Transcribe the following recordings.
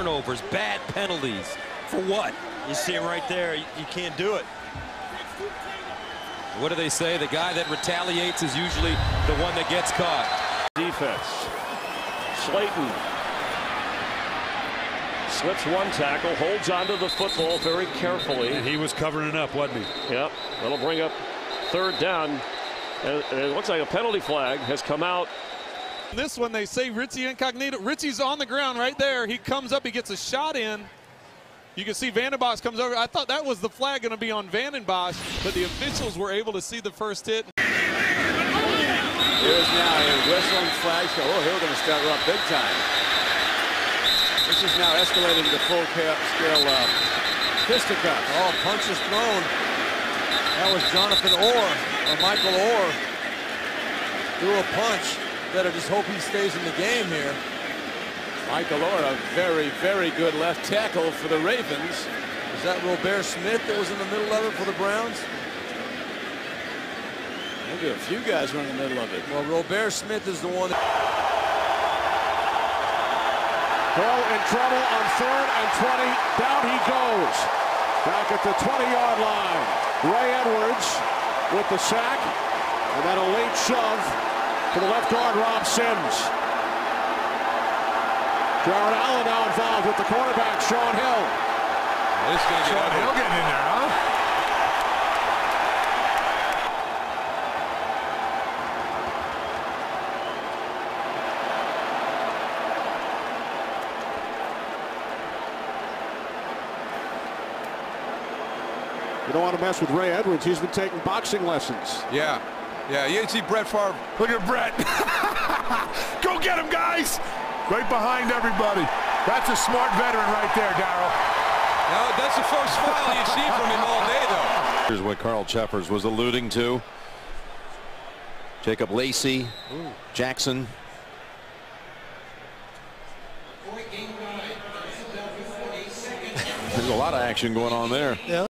turnovers, bad penalties. For what? You see him right there. You, you can't do it. What do they say? The guy that retaliates is usually the one that gets caught. Defense. Slayton slips one tackle, holds onto the football very carefully. And he was covering it up, wasn't he? Yep. That'll bring up third down. And it looks like a penalty flag has come out. This one, they say Richie Incognito. Richie's on the ground right there. He comes up, he gets a shot in. You can see Vandenbosch comes over. I thought that was the flag going to be on Vandenbosch, but the officials were able to see the first hit. Here's now a whistling flag. So, oh, here we're going to start up big time. This is now escalating to full scale uh, fisticuff. Oh, punches thrown. That was Jonathan Orr, or Michael Oher. Threw a punch. Better just hope he stays in the game here. Michael Oher, a very, very good left tackle for the Ravens. Is that Robert Smith that was in the middle of it for the Browns? Maybe a few guys were in the middle of it. Well, Robert Smith is the one that... In trouble on third and 20. Down he goes. Back at the 20-yard line. Ray Edwards with the sack. And then a late shove to the left guard, Rob Sims. Jared Allen now involved with the quarterback, Shaun Hill. This gonna Shaun Hill getting in there, huh? You don't want to mess with Ray Edwards. He's been taking boxing lessons. Yeah. Yeah, you see Brett Favre. Look at Brett. Go get him, guys. Right behind everybody. That's a smart veteran right there, Darryl. No, that's the first foul you see from him all day, though. Here's what Carl Cheffers was alluding to. Jacob Lacey, Ooh. Jackson. There's a lot of action going on there. Yeah.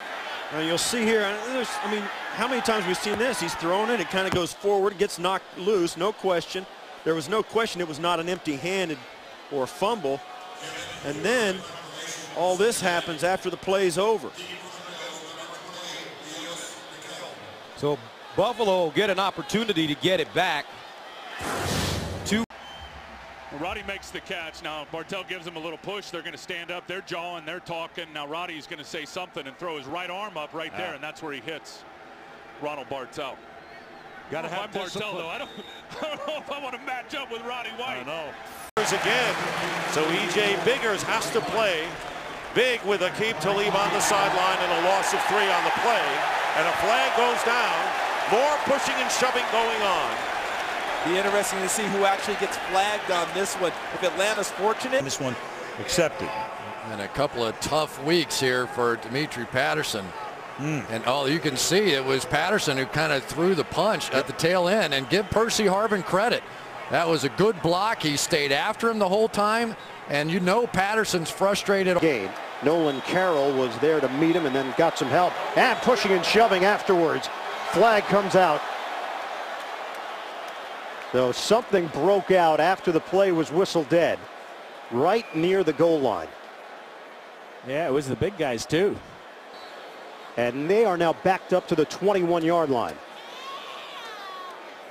Now you'll see here, I mean, how many times we've seen this? He's thrown it, it kind of goes forward, gets knocked loose, no question. There was no question it was not an empty-handed or fumble. And then all this happens after the play's over. So Buffalo will get an opportunity to get it back. Two. Roddy makes the catch. Now Bartell gives him a little push. They're going to stand up. They're jawing. They're talking. Now Roddy's going to say something and throw his right arm up right there, and that's where he hits Ronald Bartell. Got to have Bartell though. I don't, I don't know if I want to match up with Roddy White. I know. Again, so EJ Biggers has to play. Big with Aqib Talib on the sideline and a loss of three on the play. And a flag goes down. More pushing and shoving going on. Be interesting to see who actually gets flagged on this one. If Atlanta's fortunate. This one accepted. And a couple of tough weeks here for Dimitri Patterson. Mm. And all you can see it was Patterson who kind of threw the punch yep. at the tail end and give Percy Harvin credit. That was a good block. He stayed after him the whole time. And you know Patterson's frustrated. Game. Nolan Carroll was there to meet him and then got some help. And pushing and shoving afterwards. Flag comes out. So something broke out after the play was whistled dead. Right near the goal line. Yeah, it was the big guys too. And they are now backed up to the 21-yard line.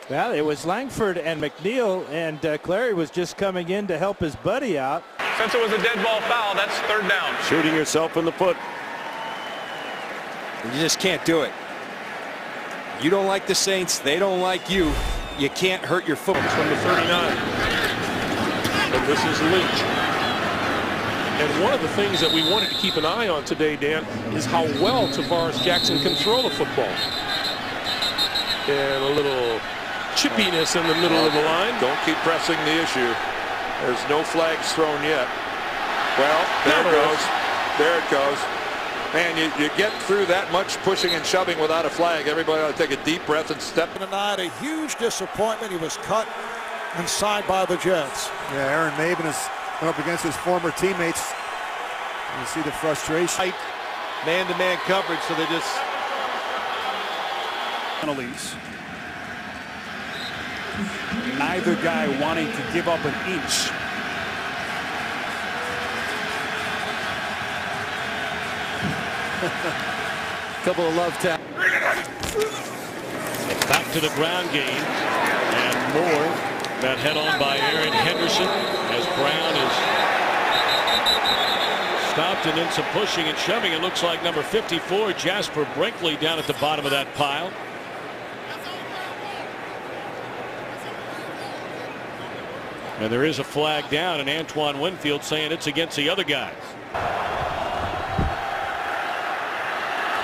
Well, it was Langford and McNeil, and uh, Clary was just coming in to help his buddy out. Since it was a dead ball foul, that's third down. Shooting yourself in the foot. You just can't do it. You don't like the Saints. They don't like you. You can't hurt your foot. From the 39. And this is Lynch. And one of the things that we wanted to keep an eye on today, Dan, is how well Tarvaris Jackson can throw the football. And a little chippiness in the middle of the line. Don't keep pressing the issue. There's no flags thrown yet. Well, there it goes. There it goes. Man, you, you get through that much pushing and shoving without a flag. Everybody ought to take a deep breath and step. In tonight, a huge disappointment. He was cut inside by the Jets. Yeah, Aaron Maybin is up against his former teammates. You see the frustration. Man-to-man -man coverage, so they just penalties. Neither guy wanting to give up an inch. Couple of love taps. Back to the ground game. And more that head on by Erin Henderson as Brown is stopped and then some pushing and shoving. It looks like number 54 Jasper Brinkley down at the bottom of that pile. And there is a flag down and Antoine Winfield saying it's against the other guys.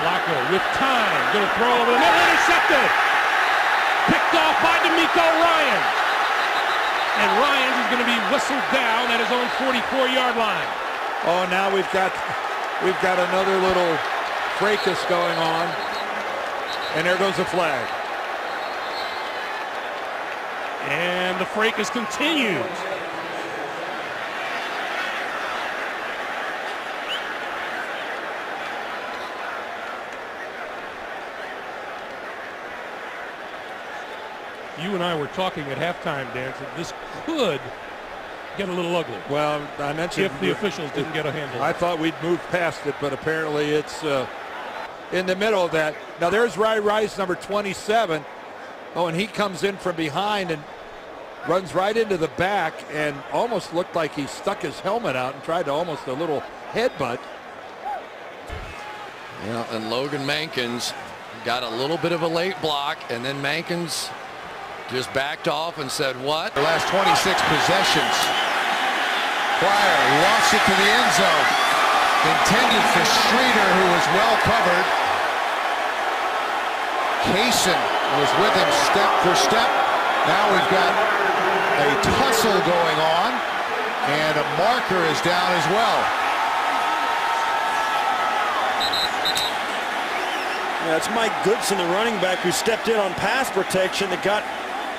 Flacco with time. Going to throw over the middle. Intercepted. Picked off by DeMeco Ryan. And Ryans is going to be whistled down at his own 44-yard line. Oh, now we've got we've got another little fracas going on. And there goes the flag. And the fracas continues. You and I were talking at halftime, Dan, that this could get a little ugly. Well, I mentioned if the officials didn't get a handle. I thought we'd moved past it, but apparently it's uh, in the middle of that. Now there's Ry Rice, number 27. Oh, and he comes in from behind and runs right into the back and almost looked like he stuck his helmet out and tried to almost a little headbutt. Yeah, and Logan Mankins got a little bit of a late block, and then Mankins just backed off and said, what? The last 26 possessions. Pryor lost it to the end zone. Intended for Streater, who was well covered. Cason was with him step for step. Now we've got a tussle going on, and a marker is down as well. It's Mike Goodson, the running back, who stepped in on pass protection that got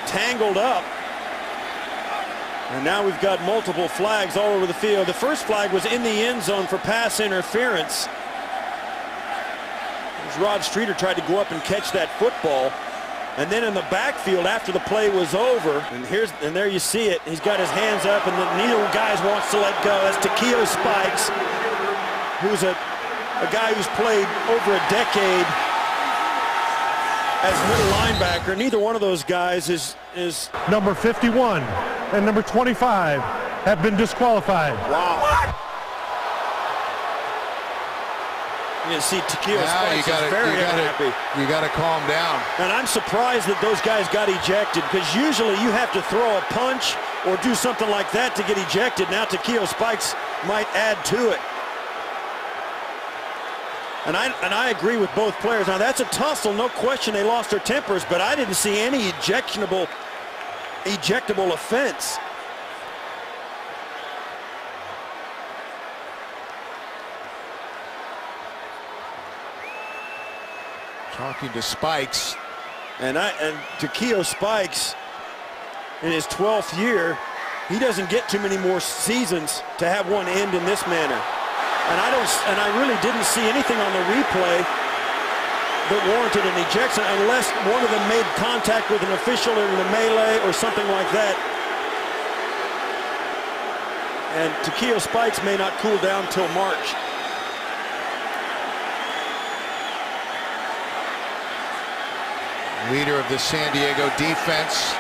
tangled up. And now we've got multiple flags all over the field. The first flag was in the end zone for pass interference. As Rod Streater tried to go up and catch that football. And then in the backfield after the play was over, and here's and there you see it. He's got his hands up, and then neither guys wants to let go. That's Takeo Spikes, who's a, a guy who's played over a decade as middle linebacker. Neither one of those guys is is number 51 and number 25 have been disqualified. Wow. You see Takeo Now Spikes you gotta, is very you gotta, unhappy. You got to calm down. And I'm surprised that those guys got ejected because usually you have to throw a punch or do something like that to get ejected. Now Takeo Spikes might add to it. And I, and I agree with both players. Now that's a tussle, no question they lost their tempers, but I didn't see any ejectionable, ejectable offense. Talking to Spikes. And I and Takeo Spikes in his 12th year, he doesn't get too many more seasons to have one end in this manner. And I don't and I really didn't see anything on the replay that warranted an ejection unless one of them made contact with an official in the melee or something like that. And Takeo Spikes may not cool down till March. leader of the San Diego defense.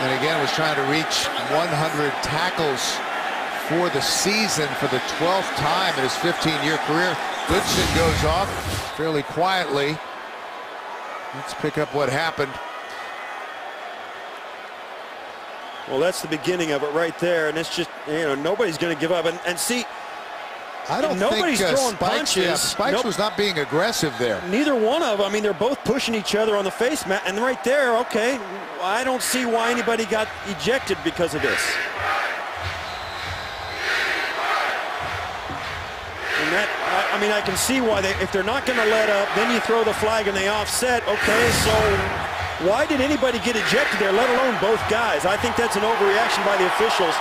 And again, was trying to reach 100 tackles for the season for the 12th time in his 15-year career. Goodson goes off fairly quietly. Let's pick up what happened. Well, that's the beginning of it right there. And it's just, you know, nobody's going to give up. And, and see, I don't nobody's think uh, throwing Spikes, punches. yeah, Spikes Nope. was not being aggressive there. Neither one of them. I mean, they're both pushing each other on the face mat. And right there, okay, I don't see why anybody got ejected because of this. And that, I, I mean, I can see why they, if they're not going to let up, then you throw the flag and they offset. Okay, so why did anybody get ejected there, let alone both guys? I think that's an overreaction by the officials.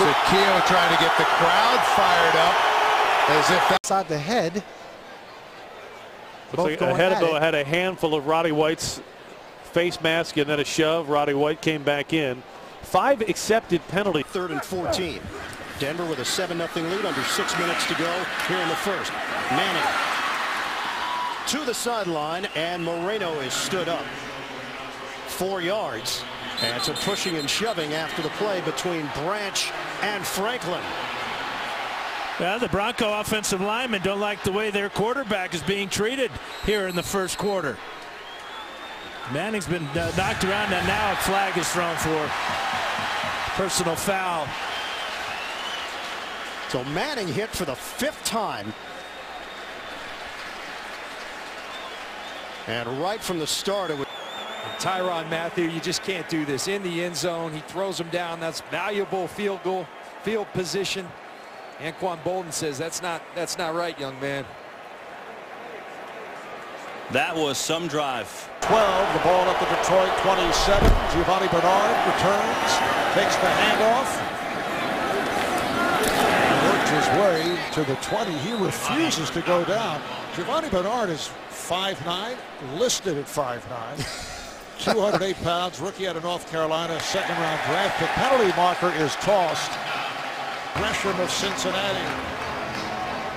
Takeo trying to get the crowd fired up as if that's Inside the head. Looks Both like going ahead of it. had a handful of Roddy White's face mask and then a shove. Roddy White came back in. Five accepted penalty. Third and 14. Denver with a 7-0 lead under six minutes to go here in the first. Manning to the sideline, and Moreno is stood up. Four yards. And some pushing and shoving after the play between Branch and Franklin. Well, the Bronco offensive linemen don't like the way their quarterback is being treated here in the first quarter. Manning's been uh, knocked around, and now a flag is thrown for personal foul. So Manning hit for the fifth time. And right from the start, it was. Tyrann Mathieu, you just can't do this. In the end zone, he throws him down. That's valuable field goal, field position. Anquan Boldin says that's not that's not right, young man. That was some drive. 12, the ball at the Detroit 27. Giovani Bernard returns, takes the handoff, works his way to the 20. He refuses to go down. Giovani Bernard is 5'9", listed at 5'9". 208 pounds, rookie out of North Carolina, second round draft pick. Penalty marker is tossed. Gresham of Cincinnati.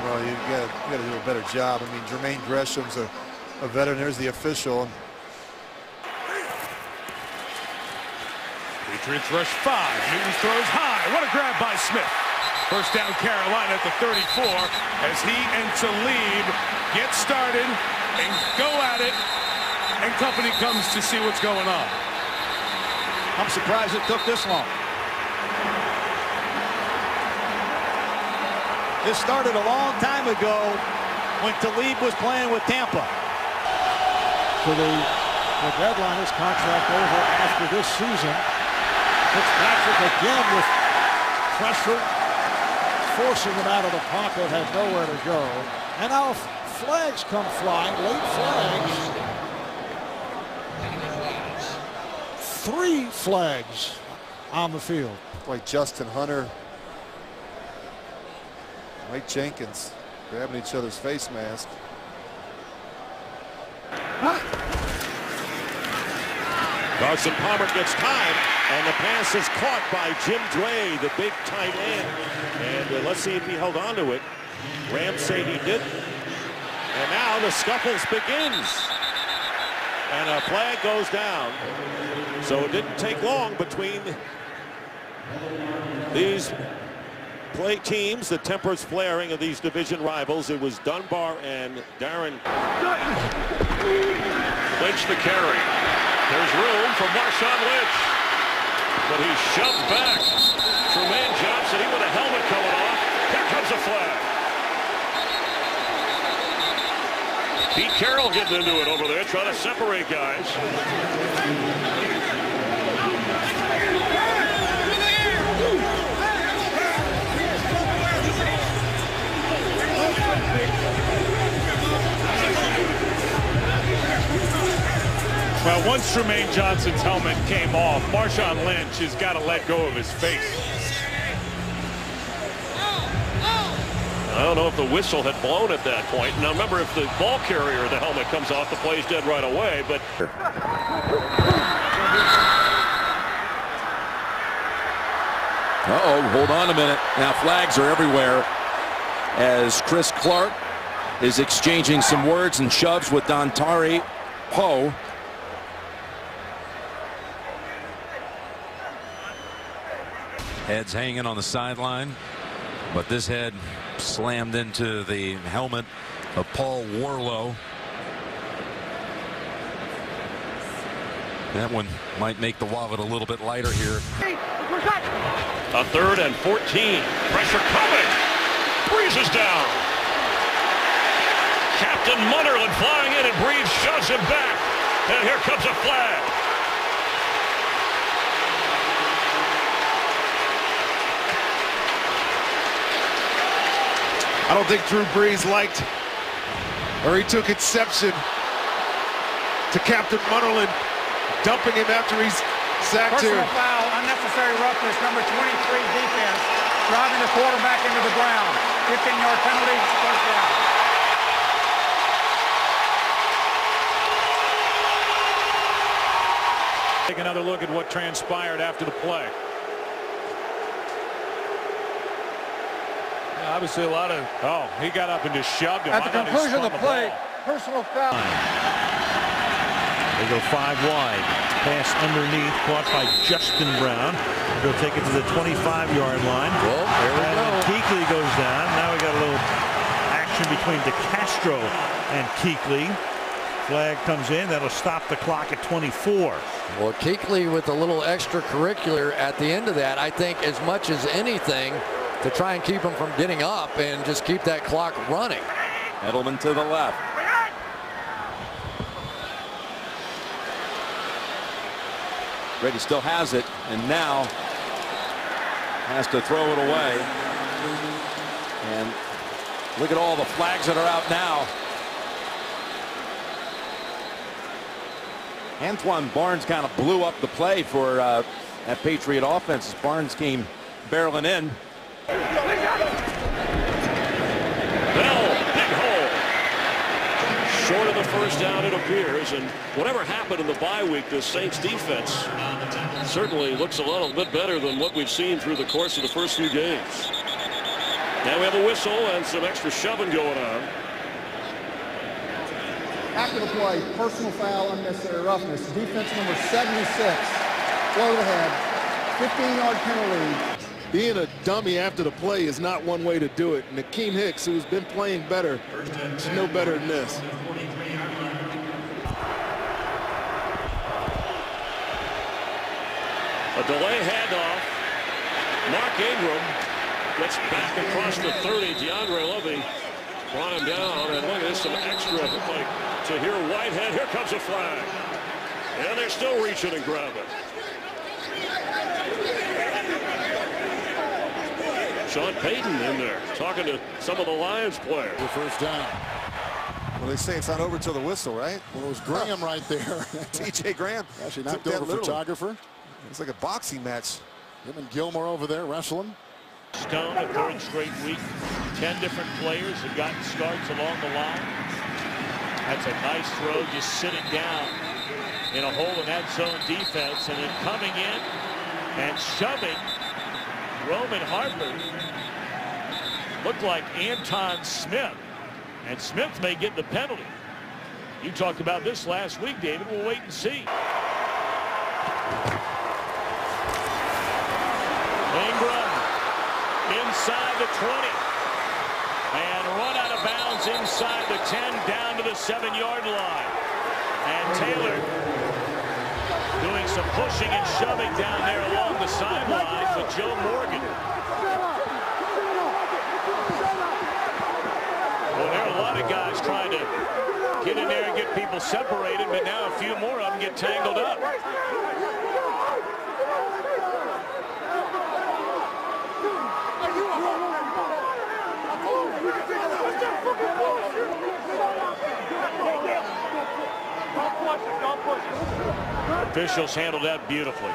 Well, you got you got to do a better job. I mean, Jermaine Gresham's a, a veteran. There's the official. Patriots rush five. Newton throws high. What a grab by Smith. First down Carolina at the 34 as he and Talib get started and go at it and company comes to see what's going on. I'm surprised it took this long. This started a long time ago when Talib was playing with Tampa. So the, the deadline is contract over after this season. Fitzpatrick again with pressure, forcing him out of the pocket, had nowhere to go. And now flags come flying, late flags. three flags on the field. Like Justin Hunter, Mike Jenkins grabbing each other's face mask. Carson Palmer gets time, and the pass is caught by Jim Dray, the big tight end. And uh, let's see if he held on to it. Rams say he did. And now the scuffles begins. And a flag goes down. So it didn't take long between these play teams, the tempers flaring of these division rivals. It was Dunbar and Darren. Lynch the carry. There's room for Marshawn Lynch. But he's shoved back. Trumaine Johnson, he with a helmet coming off. Here comes a flag. Pete Carroll getting into it over there, trying to separate guys. Well, once Trumaine Johnson's helmet came off, Marshawn Lynch has got to let go of his face. I don't know if the whistle had blown at that point. Now remember, if the ball carrier, the helmet comes off, the play's dead right away. But Uh-oh, hold on a minute. Now flags are everywhere as Chris Clark is exchanging some words and shoves with Dontari Poe. Head's hanging on the sideline, but this head slammed into the helmet of Paul Worrilow. That one might make the wallet a little bit lighter here. a third and 14. Pressure coming. Breezes down. Captain Munnerlyn flying in and Brees shoves him back. And here comes a flag. I don't think Drew Brees liked or he took exception to Captain Munnerlyn dumping him after he's sacked Personal here. foul, unnecessary roughness, number 23 defense, driving the quarterback into the ground. 15-yard penalty, first down. Take another look at what transpired after the play. Obviously, a lot of. Oh, he got up and just shoved him. At the I thought he conclusion of spun the play, personal foul. They go five wide. Pass underneath, caught by Justin Brown. He'll take it to the 25-yard line. Well, there we go. then Keekly goes down. Now we got a little action between DeCastro and Keekly. Flag comes in. That'll stop the clock at 24. Well, Keekly with a little extracurricular at the end of that, I think as much as anything to try and keep him from getting up and just keep that clock running. Edelman to the left. Brady still has it, and now has to throw it away. And look at all the flags that are out now. Antwan Barnes kind of blew up the play for uh, that Patriot offense. Barnes came barreling in. Bell, big hole. Short of the first down, it appears. And whatever happened in the bye week, the Saints defense certainly looks a little bit better than what we've seen through the course of the first few games. Now we have a whistle and some extra shoving going on. After the play, personal foul, unnecessary roughness. Defense number 76, float ahead, 15-yard penalty. Being a dummy after the play is not one way to do it. And Akiem Hicks, who's been playing better, is no better than this. A delay handoff. Mark Ingram gets back across the 30. DeAndre Levy brought him down. And look at this, some extra like Tahir Whitehead. Here comes a flag. And they're still reaching and grabbing. Sean Payton in there talking to some of the Lions players. The first down. Well, they say it's not over till the whistle, right? Well, it was Graham right there. T.J. Graham. Actually took knocked over literally. photographer. It's like a boxing match. Him and Gilmore over there wrestling. Stone, a third straight week. Ten different players have gotten starts along the line. That's a nice throw, just sitting down in a hole in that zone defense, and then coming in and shoving Roman Harper looked like Antone Smith. And Smith may get the penalty. You talked about this last week, David. We'll wait and see. Ingram inside the 20 and run out of bounds inside the 10 down to the seven yard line. And Taylor doing some pushing and shoving down there along the sidelines with Joe Morgan. Well, there are a lot of guys trying to get in there and get people separated, but now a few more of them get tangled up. Officials handled that beautifully.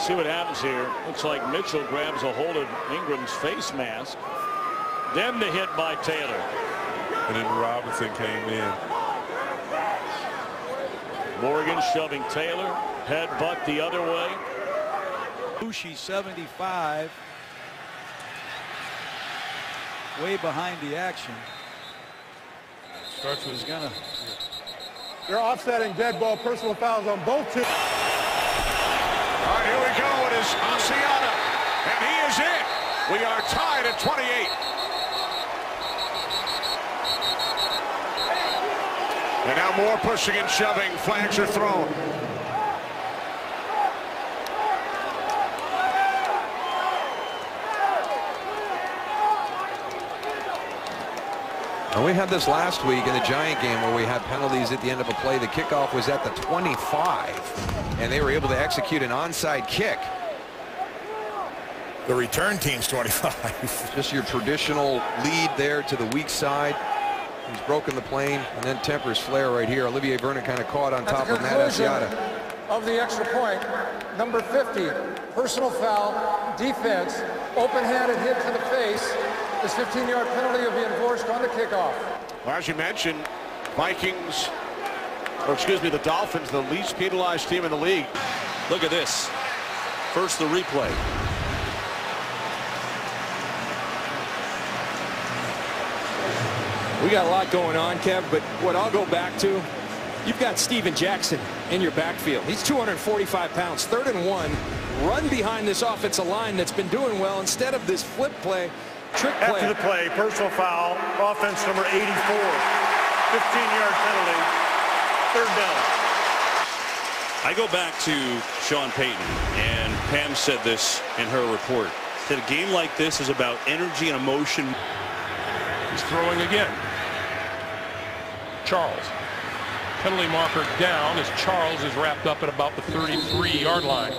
See what happens here. Looks like Mitchell grabs a hold of Ingram's face mask. Then the hit by Taylor. And then Robinson came in. Morgan shoving Taylor. Headbutt the other way. Bushi 75. Way behind the action. Starts with gonna. They're offsetting dead ball personal fouls on both teams. All right, here we go. It is Asiata, and he is in. We are tied at 28. And now more pushing and shoving. Flags are thrown. And we had this last week in the Giant game where we had penalties at the end of a play. The kickoff was at the 25, and they were able to execute an onside kick. The return team's 25. Just your traditional lead there to the weak side. He's broken the plane and then tempers flare right here. Olivier Vernon kind of caught on At top of Matt Asiata. of the extra point, number 50, personal foul, defense, open-handed hit to the face. This 15-yard penalty will be enforced on the kickoff. Well, as you mentioned, Vikings, or excuse me, the Dolphins, the least penalized team in the league. Look at this. First the replay. We got a lot going on, Kev, but what I'll go back to, you've got Steven Jackson in your backfield. He's 245 pounds, third and one. Run behind this offensive line that's been doing well instead of this flip play, trick play. After the play, personal foul, offense number 84. 15-yard penalty, third down. I go back to Sean Payton, and Pam said this in her report, that a game like this is about energy and emotion. He's throwing again. Charles. Penalty marker down as Charles is wrapped up at about the 33-yard line.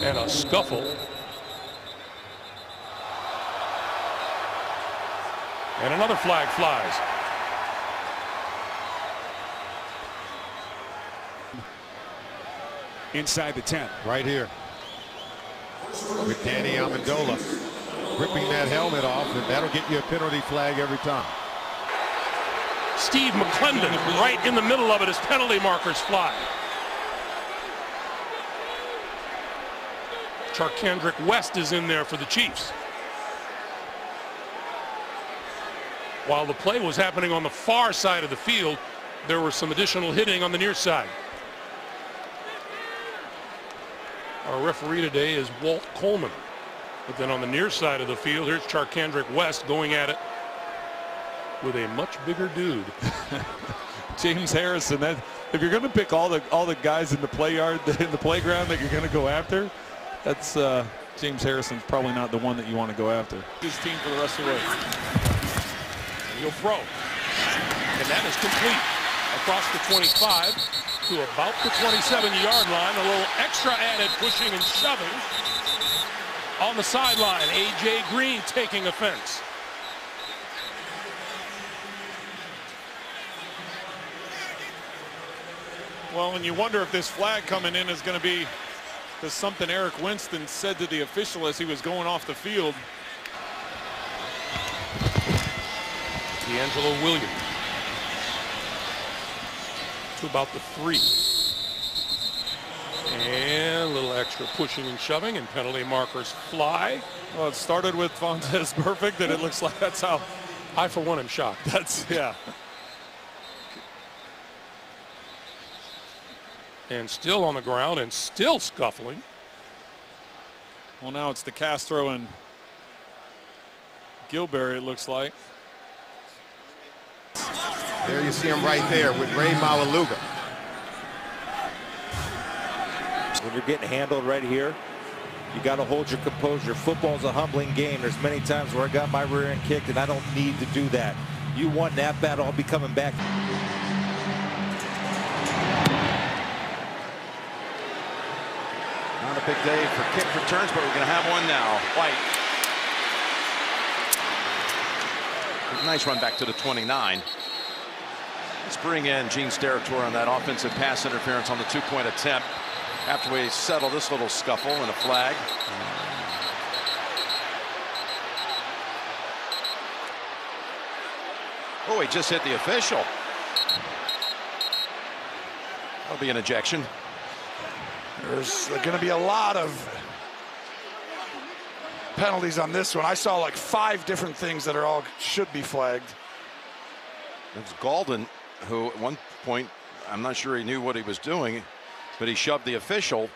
And a scuffle. And another flag flies. Inside the 10. Right here. With Danny Amendola ripping that helmet off, and that'll get you a penalty flag every time. Steve McLendon right in the middle of it as penalty markers fly. Charcandrick West is in there for the Chiefs. While the play was happening on the far side of the field, there was some additional hitting on the near side. Our referee today is Walt Coleman. But then on the near side of the field, here's Charcandrick West going at it with a much bigger dude. James Harrison. That if you're going to pick all the all the guys in the play yard in the playground that you're going to go after, that's uh, James Harrison's probably not the one that you want to go after. His team for the rest of the way. He'll throw, and that is complete across the 25 to about the 27-yard line. A little extra added pushing and shoving on the sideline. A.J. Green taking offense. Well, and you wonder if this flag coming in is going to be something Eric Winston said to the official as he was going off the field. DeAngelo Williams to about the three. And a little extra pushing and shoving and penalty markers fly. Well, it started with Vontaze Burfict, and it looks like that's how. I, for one, am shocked. That's, yeah. And still on the ground and still scuffling. Well, now it's DeCastro and Gilberry, it looks like. There you see him right there with Rey Maualuga. When you're getting handled right here, you got to hold your composure. Football's a humbling game. There's many times where I got my rear end kicked, and I don't need to do that. You won that battle. I'll be coming back. Not a big day for kick returns, but we're going to have one now. White. Nice run back to the 29. Let's bring in Gene Steratore on that offensive pass interference on the two-point attempt after we settle this little scuffle and a flag. Oh, he just hit the official. That'll be an ejection. There's going to be a lot of penalties on this one. I saw like five different things that are all should be flagged. It's Galden, who at one point, I'm not sure he knew what he was doing, but he shoved the official